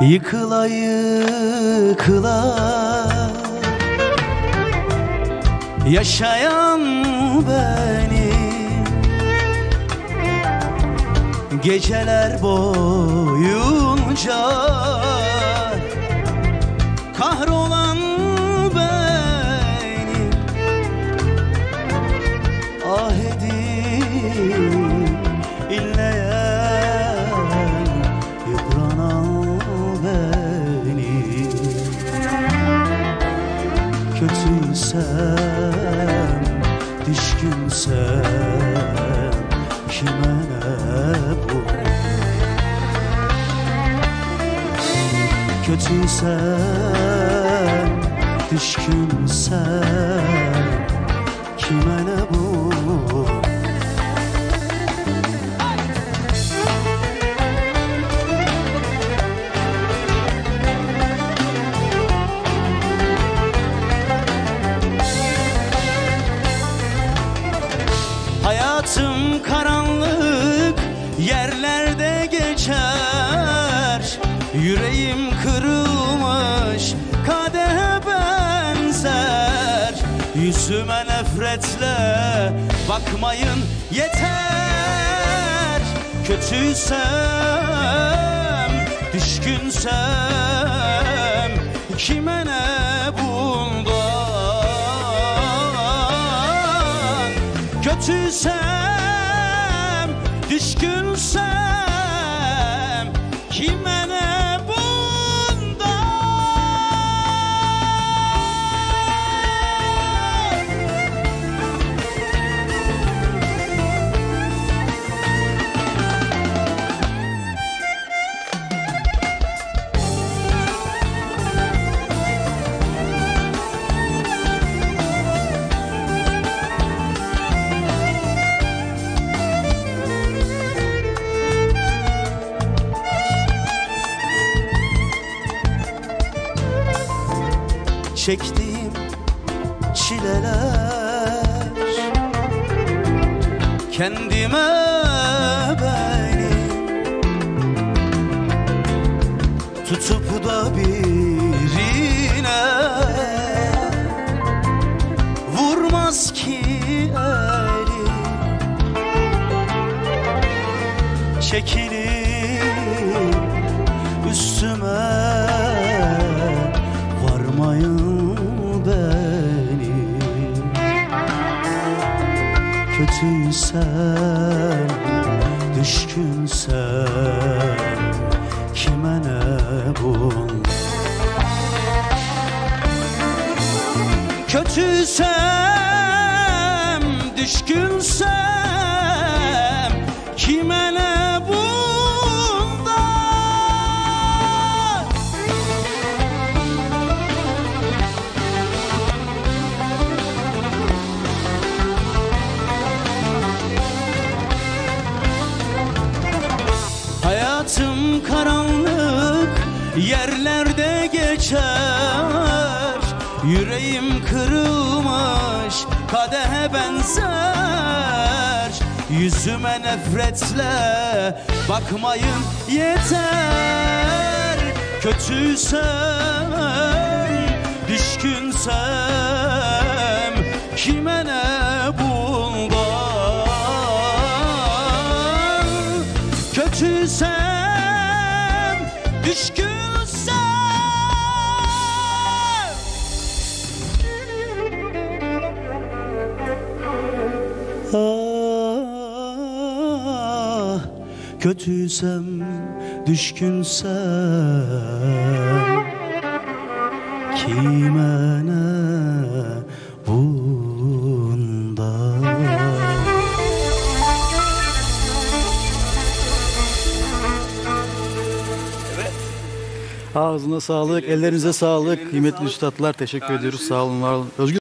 Yıkıla yıkıla. Yaşayan ben Geceler boyunca Kahrolan benim Ah edip inleyen Yıpranan benim Kötüysem, düşkünsem Kime bu? Kötüysem, düşkünsem Kime ne bu? Hayatım karanlık kırılmış kadehe benzer. Yüzüme nefretle bakmayın yeter. Kötüysem, düşkünsem kime ne bundan? Kötüysem, düşkünsem Kime Çektiğim çileler. Kendime benim Tutup da birine Vurmaz ki elim Çekilir Kötüysem, düşkünsem Kime ne bun Kötüysem, düşkünsem yerlerde geçer Yüreğim kırılmış kadehe benzer. Yüzüme nefretle bakmayın yeter. Kötüysem, düşkünsem Kime ne bundan? Kötüysem, düşkünsem kötüysem, düşkünsem Kime ne bundan Ağzına sağlık, ellerinize sağlık. Kıymetli üstadlar teşekkür ediyoruz. Sağ olun, var olun. Özgür